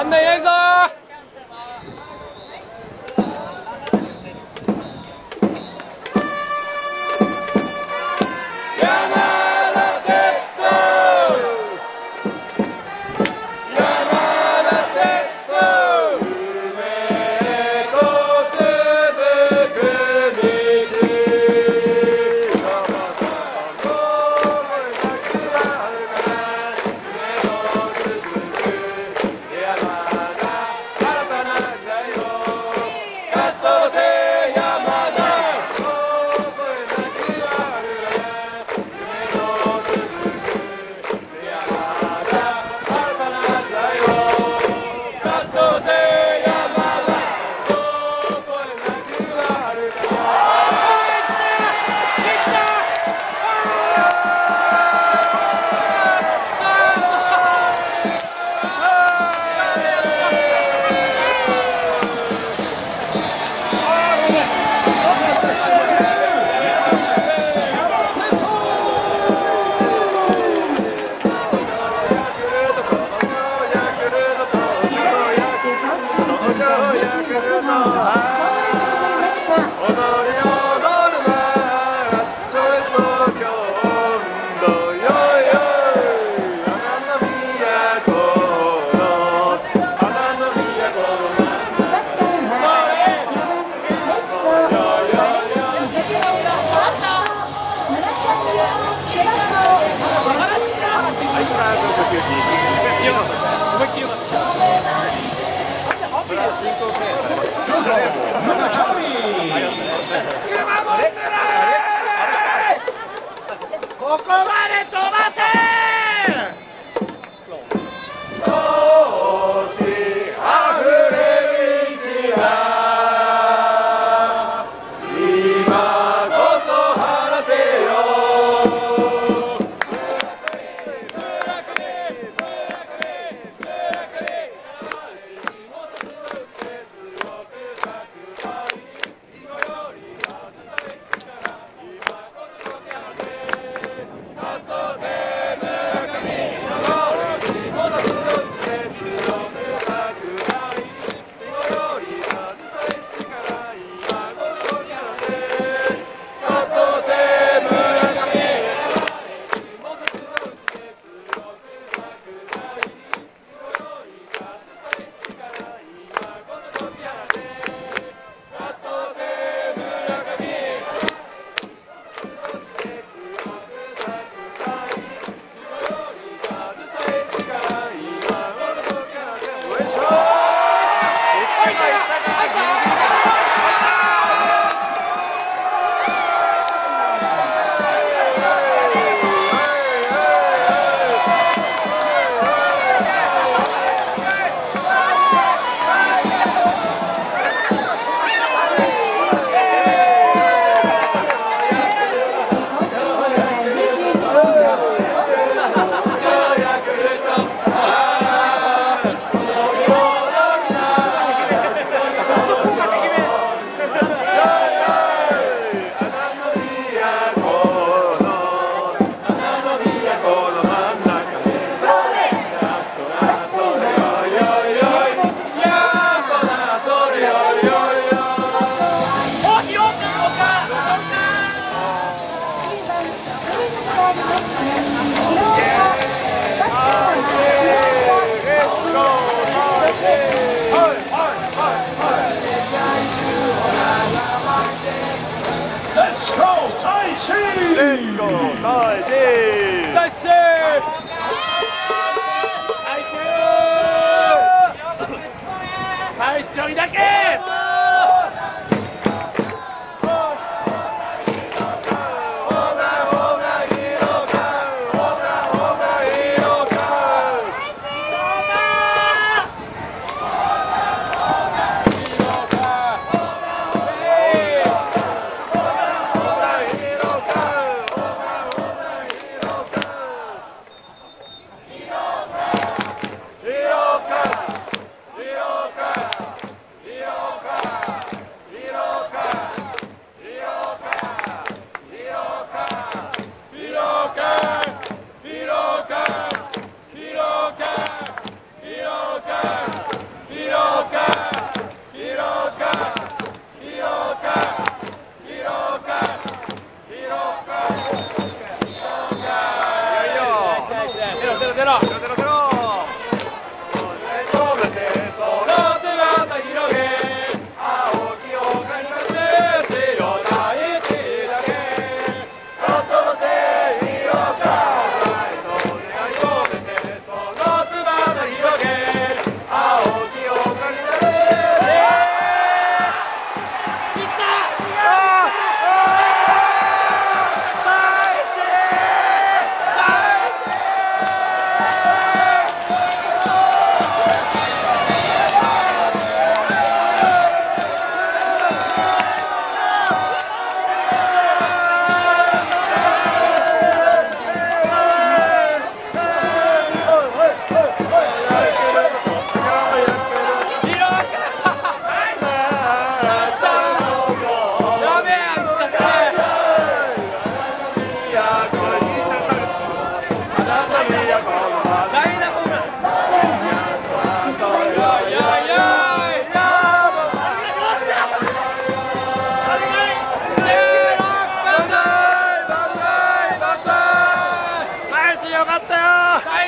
ランナーいないぞここまで飛ッツゴー大志大志最初にだけ。ゼロ fire!